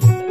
you.